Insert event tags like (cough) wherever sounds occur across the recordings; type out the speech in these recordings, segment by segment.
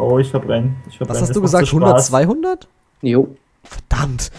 Oh, ich verbrenne. Ich verbrenne. Was hast Das du gesagt? so 100, Spaß. 200? Jo. Verdammt.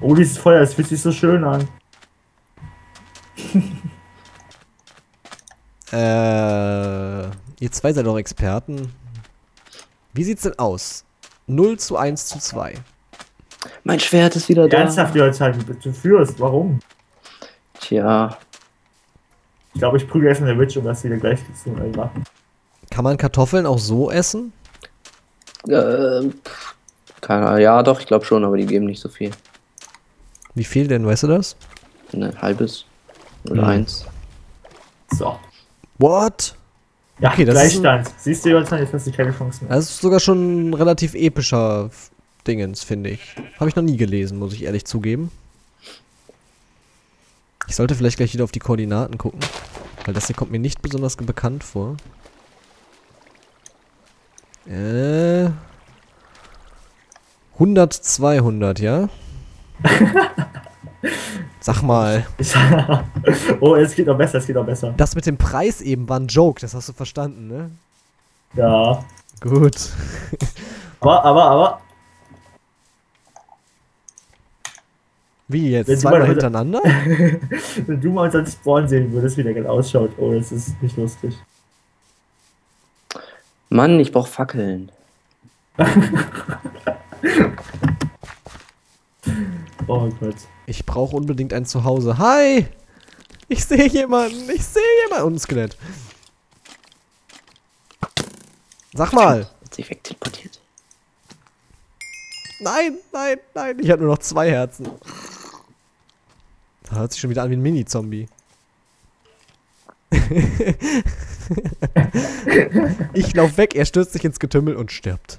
Oh, dieses Feuer, das fühlt sich so schön an. (laughs) Äh, ihr zwei seid doch Experten. Wie sieht's denn aus? 0 zu 1 zu 2. Mein Schwert ist wieder da. Ernsthaft, Leute, du führst. Warum? Tja. Ich glaube, ich prügel erstmal der Witch, um das wieder gleich zu machen. Kann man Kartoffeln auch so essen? Ähm, pff, keine Ahnung. Ja, doch, ich glaube schon, aber die geben nicht so viel. Wie viel denn, weißt du das? Ein halbes. Oder Hm. eins. So. What? Ja, Okay, das ist Gleichstand. Siehst du, Jonathan, jetzt hast du keine Chance mehr. Das ist sogar schon ein relativ epischer Dingens, finde ich. Habe ich noch nie gelesen, muss ich ehrlich zugeben. Ich sollte vielleicht gleich wieder auf die Koordinaten gucken, weil das hier kommt mir nicht besonders bekannt vor. Äh. 100, 200, ja? (laughs) Sag mal, (laughs) oh, es geht noch besser, es geht noch besser. das mit dem Preis eben war ein Joke, das hast du verstanden, ne? Ja. Gut. (laughs) Aber, aber, aber. Wie jetzt? Wenn Zweimal mal- hintereinander? Wenn du mal unseren Spawn sehen würdest, wie der gerade ausschaut. Oh, das ist nicht lustig. Mann, ich brauch Fackeln. (laughs) Oh Gott. Ich brauche unbedingt ein Zuhause. Hi! Ich sehe jemanden! Ich sehe jemanden! Und ein Skelett. Sag mal! Hat sich wegteleportiert. Nein, nein, nein! Ich habe nur noch zwei Herzen. Da hört sich schon wieder an wie ein Mini-Zombie. Ich lauf weg, er stürzt sich ins Getümmel und stirbt.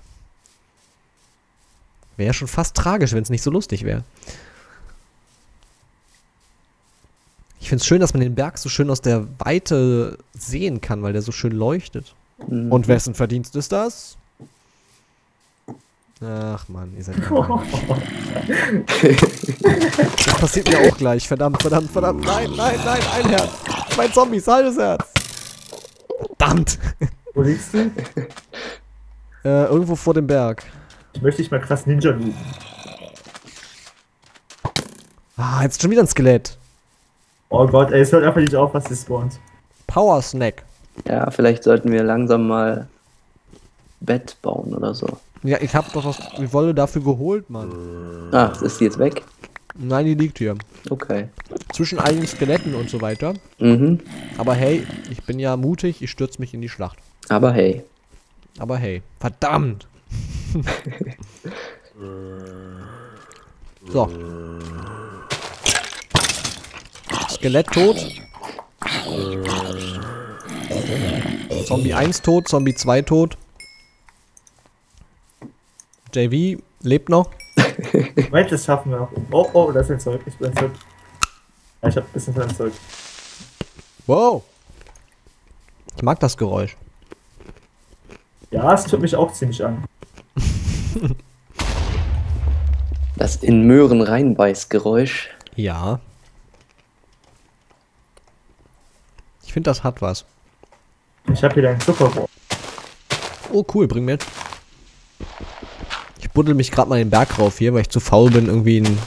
Wäre schon fast tragisch, wenn es nicht so lustig wäre. Ich finde es schön, dass man den Berg so schön aus der Weite sehen kann, weil der so schön leuchtet. Mhm. Und wessen Verdienst ist das? Ach man, ihr seid (laughs) gemein. Das passiert mir auch gleich. Verdammt, verdammt, verdammt. Nein, nein, nein, ein Herz. Zwei Zombies, halbes Herz. Verdammt. Wo liegst du? Äh, irgendwo vor dem Berg. Ich möchte dich mal krass Ninja looten. Ah, jetzt schon wieder ein Skelett. Oh Gott, ey, es hört einfach nicht auf, was das spawnt. Power Snack. Ja, vielleicht sollten wir langsam mal Bett bauen oder so. Ja, ich hab doch was, die Wolle dafür geholt, Mann. Ah, ist die jetzt weg? Nein, die liegt hier. Okay. Zwischen einigen Skeletten und so weiter. Mhm. Aber hey, ich bin ja mutig, ich stürze mich in die Schlacht. Aber hey. Aber hey, verdammt. so. Skelett tot. Zombie 1 tot, Zombie 2 tot. JV lebt noch. (laughs) Moment, das schaffen wir noch. Oh, oh, das ist ein Zeug. Ich bin Zeug. Ja, ich hab ein bisschen von dem Zeug. Wow. Ich mag das Geräusch. Ja, es tut mich auch ziemlich an. (laughs) Das in Möhren reinbeißgeräusch. Ja. Ich finde, das hat was. Ich habe hier deinen Zuckerrohr. Oh, cool, bring mit. Ich buddel mich gerade mal den Berg rauf hier, weil ich zu faul bin, irgendwie einen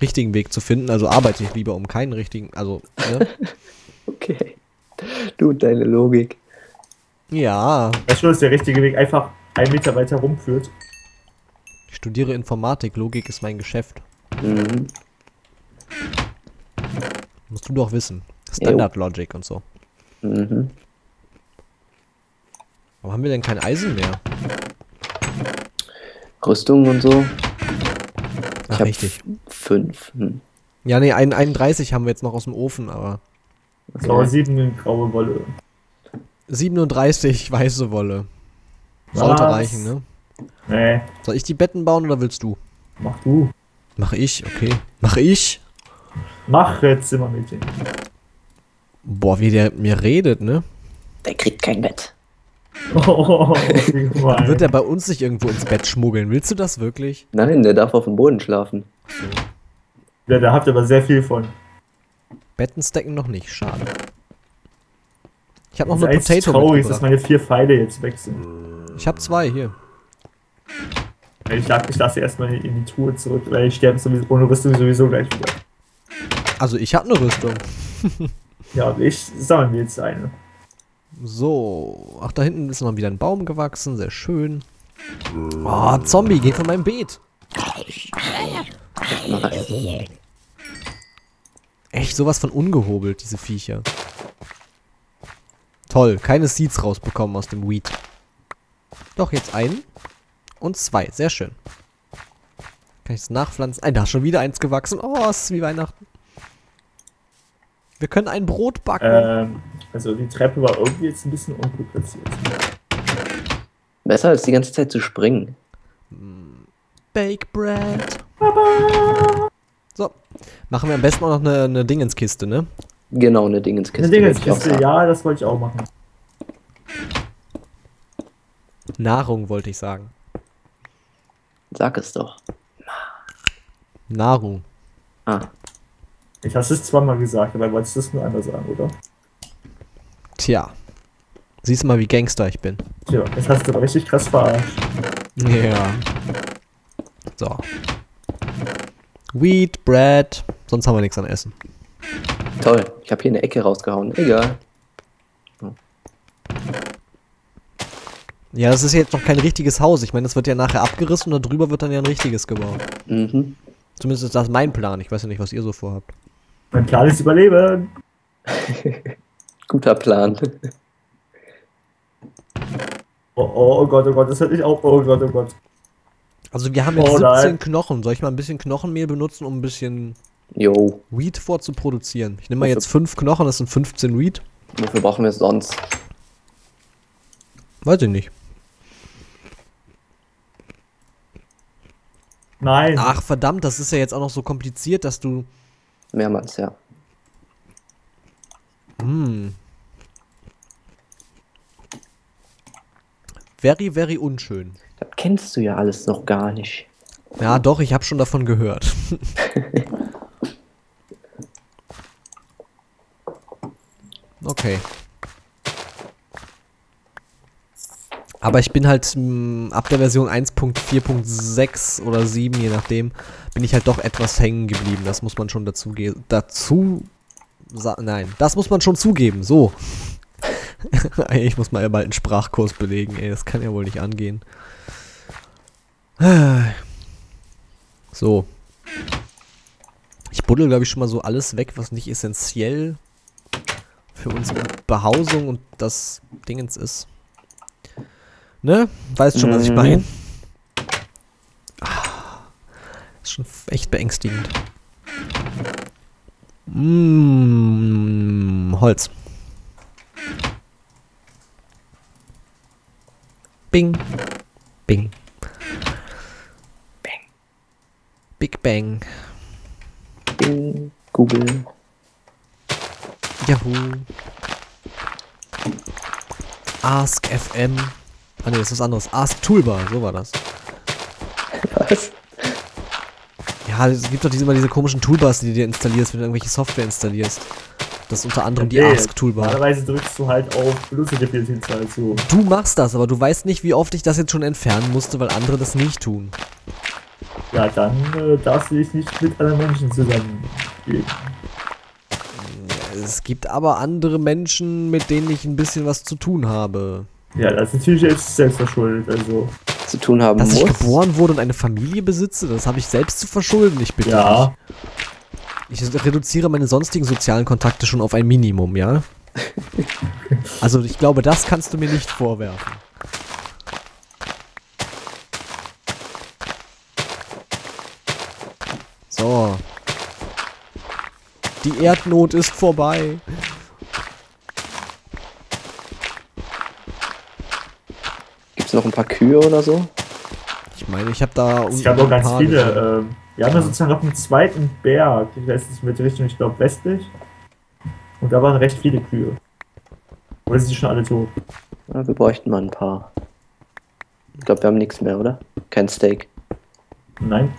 richtigen Weg zu finden. Also arbeite ich lieber um keinen richtigen. Also, ne? (laughs) Okay. Du und deine Logik. ja. Weißt du, dass der richtige Weg einfach einen Meter weiter rumführt? Ich studiere Informatik, Logik ist mein Geschäft. Mhm. Musst du doch wissen. Standard Logic und so. Mhm. Warum haben wir denn kein Eisen mehr? Rüstung und so. Ach, ich hab richtig. Fünf. Hm. Ja, nee, ein, 31 haben wir jetzt noch aus dem Ofen, aber Blaue sieben graue Wolle. 37 weiße Wolle. Sollte Was? reichen, ne? Nee, Soll ich die Betten bauen oder willst du? mach du. Mach ich, okay. Mach ich? Mach jetzt Zimmermädchen. Boah, wie der mit mir redet, ne? Der kriegt kein Bett. Oh. Wird er bei uns nicht irgendwo ins Bett schmuggeln? Willst du das wirklich? Nein, der darf auf dem Boden schlafen. Ja, da habt ihr aber sehr viel von. Betten stacken noch nicht, schade. Ich habe noch Das eine Potato traurig ist, dass meine vier Pfeile jetzt weg sind. Ich habe zwei hier. Ich, lag, ich lasse erstmal in die Truhe zurück, weil ich sterbe sowieso, ohne Rüstung sowieso gleich wieder. Also ich habe eine Rüstung. Ja, und ich sammle mir jetzt eine. So. Ach, da hinten ist noch wieder ein Baum gewachsen. Sehr schön. Oh, Zombie, geh von meinem Beet. Echt sowas von ungehobelt, diese Viecher. Toll, keine Seeds rausbekommen aus dem Weed. Doch, jetzt einen. Und zwei, sehr schön. Kann ich es nachpflanzen? Ein, da ist schon wieder eins gewachsen. Oh, es ist wie Weihnachten. Wir können ein Brot backen. Ähm, also die Treppe war irgendwie jetzt ein bisschen ungut platziert. Besser als die ganze Zeit zu springen. Bake Bread. So. Machen wir am besten auch noch eine, eine Dingenskiste, ne? Genau, eine Dingenskiste. Eine Dingenskiste, ja, das wollte ich auch machen. Nahrung wollte ich sagen. Sag es doch. Nahrung. Ah, Ich hast es zweimal gesagt, aber wolltest du es nur einmal sagen, oder? Tja. Siehst du mal, wie Gangster ich bin. Tja, das hast du aber richtig krass verarscht. Ja. So. Wheat, Bread. Sonst haben wir nichts an Essen. toll. Ich habe hier eine Ecke rausgehauen. Egal. Ja, das ist jetzt noch kein richtiges Haus. Ich meine, das wird ja nachher abgerissen und darüber wird dann ja ein richtiges gebaut. Mhm. Zumindest ist das mein Plan. Ich weiß ja nicht, was ihr so vorhabt. Mein Plan ist Überleben. (laughs) Guter Plan. Oh, oh, oh Gott, oh Gott, das hört nicht auf. Oh Gott, oh Gott. Also wir haben jetzt Oh 17 nein. Knochen. Soll ich mal ein bisschen Knochenmehl benutzen, um ein bisschen Jo, Wheat vorzuproduzieren? Ich nehme mal jetzt 5 Knochen, das sind 15 Wheat. wofür brauchen wir es sonst? Weiß ich nicht. Nein. Ach verdammt, das ist ja jetzt auch noch so kompliziert, dass du... Mehrmals, ja. Hm. Very, very unschön. Das kennst du ja alles noch gar nicht. Ja, doch, ich habe schon davon gehört. (laughs) okay. Aber ich bin halt mh, ab der Version 1.4.6 oder 7, je nachdem, bin ich halt doch etwas hängen geblieben. Das muss man schon dazu dazu nein, das muss man schon zugeben. So. (laughs) Ich muss mal bald einen Sprachkurs belegen, ey, das kann ja wohl nicht angehen. (sighs) So. Ich buddel, glaube ich, schon mal so alles weg, was nicht essentiell für unsere Behausung und das Dingens ist. Ne? Weißt schon, was ich Mhm. meine. Ah, Ist schon echt beängstigend. Mmh, Holz. Bing. Bing. Bang. Big Bang. Bing, Google. Yahoo. Ask FM. Ah ne, das ist was anderes. Ask Toolbar, so war das. (laughs) Was? Ja, es gibt doch diese, immer diese komischen Toolbars, die du dir installierst, wenn du irgendwelche Software installierst. Das ist unter anderem die Nee, Ask Toolbar. Normalerweise drückst du halt auf Benutzerdefinitionsinstallation. Du machst das, aber du weißt nicht, wie oft ich das jetzt schon entfernen musste, weil andere das nicht tun. Ja, dann äh, darfst du dich nicht mit anderen Menschen zusammen geben. Es gibt aber andere Menschen, mit denen ich ein bisschen was zu tun habe. Ja, das ist natürlich jetzt selbst verschuldet, also. Zu tun haben Dass ich muss. geboren wurde und eine Familie besitze, das habe ich selbst zu verschulden, ich bitte Ja, dich. Ich reduziere meine sonstigen sozialen Kontakte schon auf ein Minimum, ja? (laughs) Also ich glaube, das kannst du mir nicht vorwerfen. So. Die Erdnot ist vorbei. Gibt's noch ein paar Kühe oder so? Ich meine, ich habe da es unten gab auch ein ganz paar viele. Ähm, wir haben ja sozusagen noch einen zweiten Berg. Ich weiß nicht, in welche Richtung, ich glaube westlich. Und da waren recht viele Kühe. Oder sind die schon alle tot? Ja, wir bräuchten mal ein paar. Ich glaube, wir haben nichts mehr, oder? Kein Steak. Nein.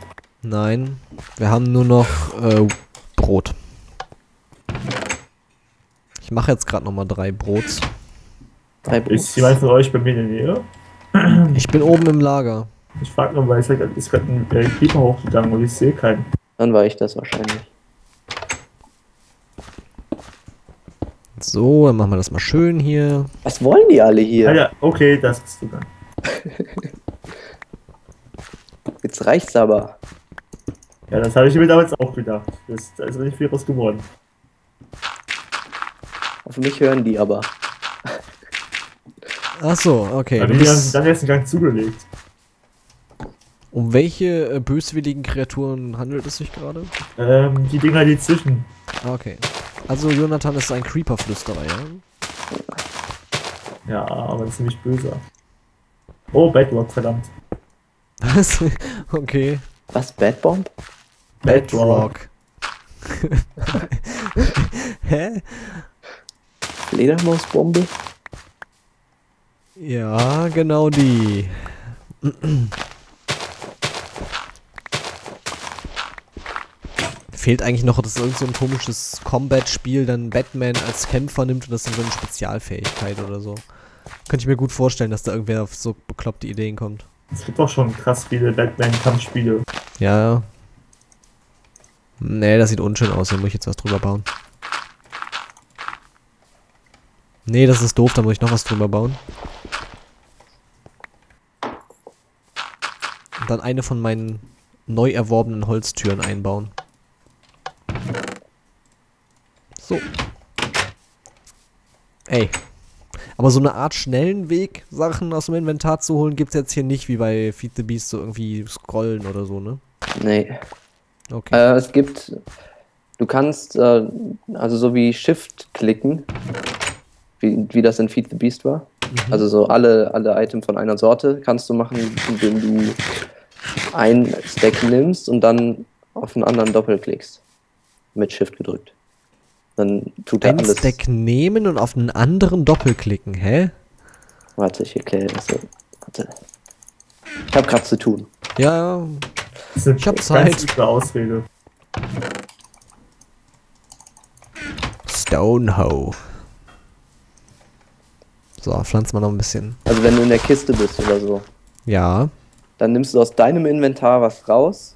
Nein, wir haben nur noch äh, Brot. Ich mache jetzt gerade noch mal drei Brots. Drei Ist jemand von euch bei mir in der Nähe? Ich bin oben im Lager. Ich frag nur, weil es halt, ist gerade ein äh, Keeper hochgegangen und ich sehe keinen. Dann war ich das wahrscheinlich. So, dann machen wir das mal schön hier. Was wollen die alle hier? Ah ja, okay, das bist du dann. Jetzt reicht's aber. Ja, das habe ich mir damals auch gedacht. Das, da ist nicht viel raus geworden. Auf mich hören die aber. Ach so, okay. Haben bist, dann erst einen Gang zugelegt. um welche äh, böswilligen Kreaturen handelt es sich gerade? Ähm, die Dinger, die zwischen. Ah, Okay. Also Jonathan ist ein Creeper-Flüsterer, ja? Ja, aber ziemlich böse. Oh, Bedrock, verdammt. Was? (laughs) okay. Was? Bad Bomb? Bedrock. (laughs) Hä? Fledermausbombe? Ja, genau die. Fehlt eigentlich noch, dass irgend so ein komisches Combat-Spiel dann Batman als Kämpfer nimmt und das dann so eine Spezialfähigkeit oder so. Könnte ich mir gut vorstellen, dass da irgendwer auf so bekloppte Ideen kommt. Es gibt auch schon krass viele Batman-Kampfspiele. Ja, ja. Nee, das sieht unschön aus, da muss ich jetzt was drüber bauen. Nee, das ist doof, da muss ich noch was drüber bauen. Dann eine von meinen neu erworbenen Holztüren einbauen. So. Ey. Aber so eine Art schnellen Weg, Sachen aus dem Inventar zu holen, gibt's jetzt hier nicht, wie bei Feed the Beast, so irgendwie scrollen oder so, ne? Nee. Okay. Äh, es gibt. Du kannst, äh, also so wie Shift klicken, wie, wie das in Feed the Beast war. Mhm. Also so alle, alle Items von einer Sorte kannst du machen, indem du ein Stack nimmst und dann auf einen anderen doppelklickst. Mit Shift gedrückt. Dann tut er Ein alles. Stack nehmen und auf einen anderen doppelklicken, hä? Warte, ich erkläre das so. Warte. Ich habe gerade zu tun. Ja, eine Ich hab (laughs) ganz Zeit. üble Ausrede. Stonehoe. So, pflanzt mal noch ein bisschen. Also wenn du in der Kiste bist oder so, Ja, dann nimmst du aus deinem Inventar was raus,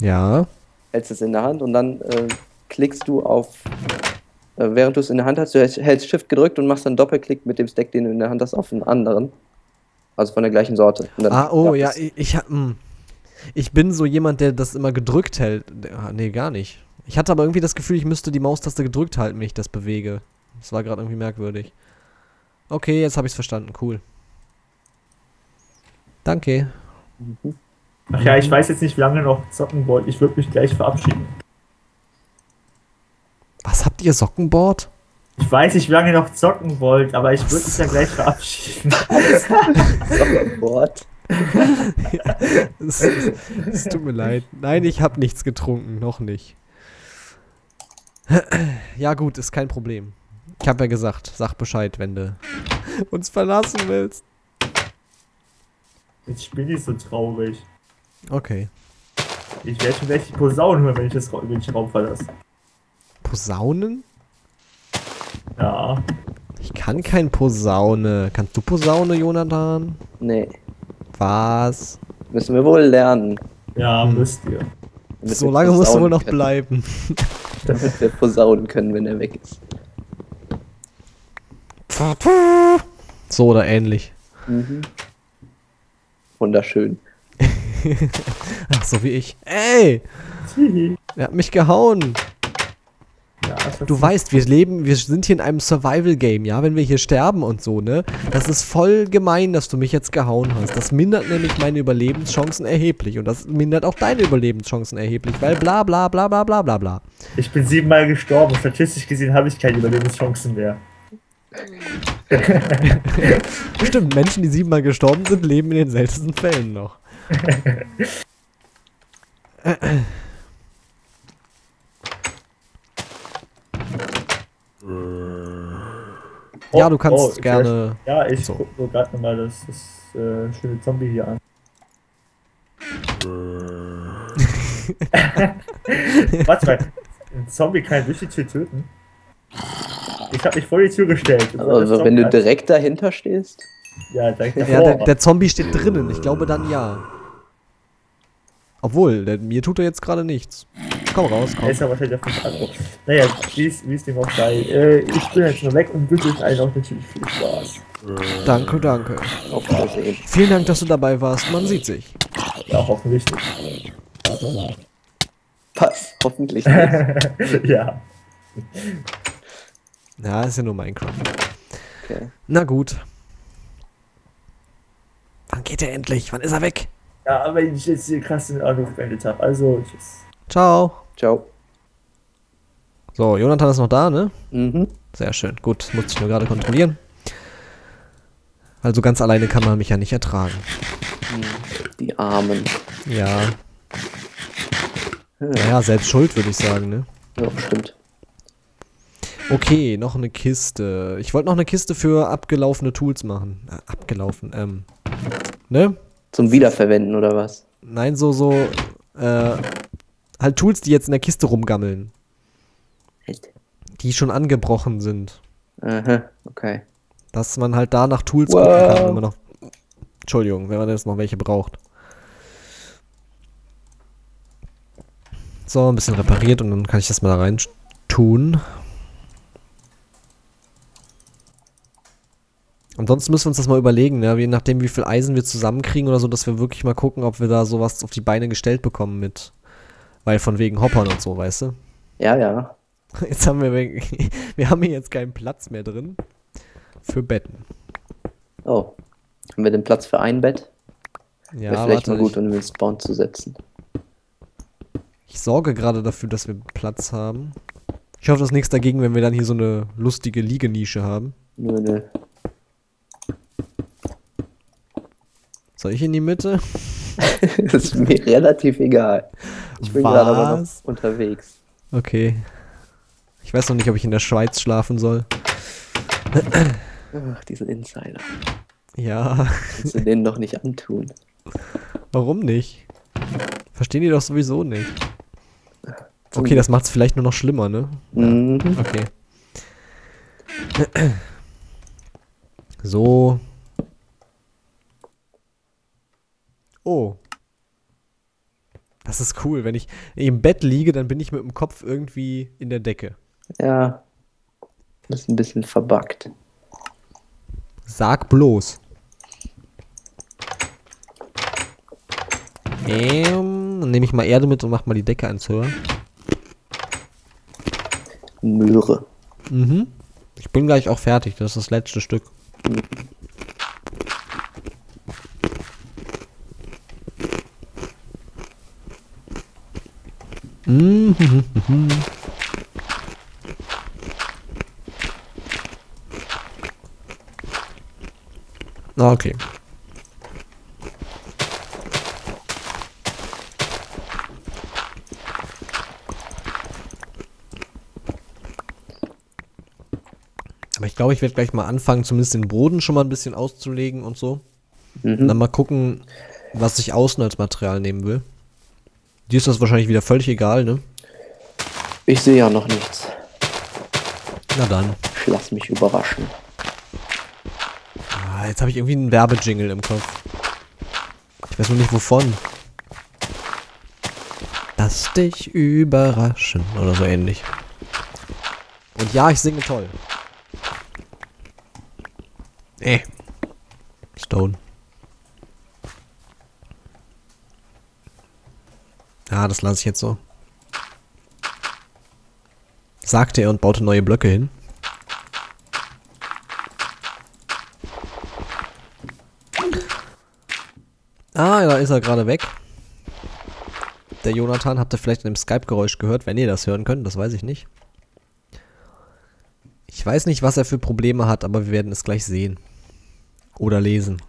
ja. hältst es in der Hand und dann äh, klickst du auf, äh, während du es in der Hand hast, du hältst- Shift gedrückt und machst dann Doppelklick mit dem Stack, den du in der Hand hast, auf einen anderen. Also von der gleichen Sorte. Ah, oh, ja, es. ich, ich, hm. ich bin so jemand, der das immer gedrückt hält. Ah, Nee, gar nicht. Ich hatte aber irgendwie das Gefühl, ich müsste die Maustaste gedrückt halten, wenn ich das bewege. Das war gerade irgendwie merkwürdig. Okay, jetzt habe ich's verstanden. Cool. Danke. Ach ja, ich weiß jetzt nicht, wie lange noch zocken wollt. Ich würde mich gleich verabschieden. Was habt ihr Sockenboard? Ich weiß nicht, wie lange ihr noch zocken wollt, aber ich würde mich dann gleich verabschieden. (laughs) Board. Es, (laughs) es, es tut mir leid. Nein, ich habe nichts getrunken, noch nicht. (clears throat) Ja gut, ist kein Problem. Ich habe ja gesagt, sag Bescheid, wenn du uns verlassen willst. Jetzt bin ich so traurig. Okay. Ich werde schon gleich die Posaunen hören, wenn ich, das, wenn ich den Raum verlasse. Posaunen? Ja. Ich kann kein Posaune. Kannst du Posaune, Jonathan? Nee, Was? müssen wir wohl lernen. Ja, Hm. müsst ihr. damit So lange musst du wohl noch können, bleiben. (laughs) Damit wir posaunen können, wenn er weg ist. So oder ähnlich. Mhm. Wunderschön. (laughs) Ach, so wie ich. Ey! Hihi. Er hat mich gehauen. Ja, Du weißt, wir leben, wir sind hier in einem Survival-Game, ja, wenn wir hier sterben und so, ne? Das ist voll gemein, dass du mich jetzt gehauen hast. Das mindert nämlich meine Überlebenschancen erheblich. Und das mindert auch deine Überlebenschancen erheblich, weil bla bla bla bla bla bla bla. Ich bin siebenmal gestorben. Statistisch gesehen habe ich keine Überlebenschancen mehr. (laughs) Stimmt, Menschen, die siebenmal gestorben sind, leben in den seltensten Fällen noch. ja, du kannst oh, ich gerne. Ja, ich So. guck nur gerade nochmal das, das äh, schöne Zombie hier an. (laughs) (laughs) Warte mal, ein Zombie kann die Tür töten? Ich habe mich vor die Tür gestellt. Also wenn du Zombie- direkt dahinter stehst, Ja, direkt davor. Ja, der, der Zombie steht drinnen. Ich glaube dann ja. Obwohl, der, mir tut er jetzt gerade nichts. Komm raus, Er komm. ist ja wahrscheinlich auf dem Antwort. Naja, wie es dem auch sei. Äh, ich bin jetzt nur weg und wünsche euch allen auch natürlich viel Spaß. Danke, danke. Auf Wiedersehen. Vielen Dank, dass du dabei warst. Man sieht sich. Ja, hoffentlich nicht. Was? Hoffentlich nicht. (laughs) ja. Ja, ist ja nur Minecraft. Okay. Na gut. Wann geht er endlich? Wann ist er weg? Ja, aber ich jetzt hier krass den Anruf beendet habe. Also, tschüss. Ciao. Ciao. So, Jonathan ist noch da, ne? Mhm. Sehr schön. Gut, muss ich nur gerade kontrollieren. Also ganz alleine kann man mich ja nicht ertragen. Die Armen. Ja. Naja, selbst schuld, würde ich sagen, ne? Ja, stimmt. Okay, noch eine Kiste. Ich wollte noch eine Kiste für abgelaufene Tools machen. Äh, abgelaufen, ähm. Ne? Zum Wiederverwenden oder was? Nein, so, so, äh, halt Tools, die jetzt in der Kiste rumgammeln. Halt. Die schon angebrochen sind. Aha, okay. Dass man halt da nach Tools Wow. gucken kann, wenn man noch. Entschuldigung, wenn man jetzt noch welche braucht. So, ein bisschen repariert und dann kann ich das mal da rein tun. Ansonsten müssen wir uns das mal überlegen, ne? je nachdem, wie viel Eisen wir zusammenkriegen oder so, dass wir wirklich mal gucken, ob wir da sowas auf die Beine gestellt bekommen mit. Weil von wegen Hoppern und so, weißt du? Ja, ja. (laughs) Jetzt haben wir, (laughs) wir haben hier jetzt keinen Platz mehr drin für Betten. Oh. Haben wir den Platz für ein Bett? Ja, Wäre vielleicht mal gut, ich, um den Spawn zu setzen. ich sorge gerade dafür, dass wir Platz haben. Ich hoffe, das ist nichts dagegen, wenn wir dann hier so eine lustige Liegenische haben. Nö, nö. Soll ich in die Mitte? (laughs) das ist mir relativ egal. Ich bin gerade aber noch Was? unterwegs. Okay. Ich weiß noch nicht, ob ich in der Schweiz schlafen soll. Ach, diese Insider. Ja, Kannst du denen doch nicht antun. warum nicht? Verstehen die doch sowieso nicht. Okay, das macht es vielleicht nur noch schlimmer, ne? Mhm. Okay. So. Oh. Das ist cool. Wenn ich im Bett liege, dann bin ich mit dem Kopf irgendwie in der Decke. Ja. Das ist ein bisschen verbuggt. Sag bloß. Ähm, dann nehme ich mal Erde mit und mach mal die Decke ans Hören. Möhre. Mhm. Ich bin gleich auch fertig. Das ist das letzte Stück. Okay. Aber ich glaube, ich werde gleich mal anfangen, zumindest den Boden schon mal ein bisschen auszulegen und so. Und Mhm. dann mal gucken, was ich außen als Material nehmen will. Dir ist das wahrscheinlich wieder völlig egal, ne? Ich sehe ja noch nichts. Na dann. Ich lass mich überraschen. Ah, jetzt habe ich irgendwie einen Werbejingle im Kopf. Ich weiß nur nicht wovon. Lass dich überraschen oder so ähnlich. Und ja, ich singe toll. Eh. Stone. Ja, das lasse ich jetzt so. Sagte er und baute neue Blöcke hin. Ah, da ist er gerade weg. Der Jonathan habt ihr vielleicht in dem Skype-Geräusch gehört, wenn ihr das hören könnt, das weiß ich nicht. Ich weiß nicht, was er für Probleme hat, aber wir werden es gleich sehen. Oder lesen.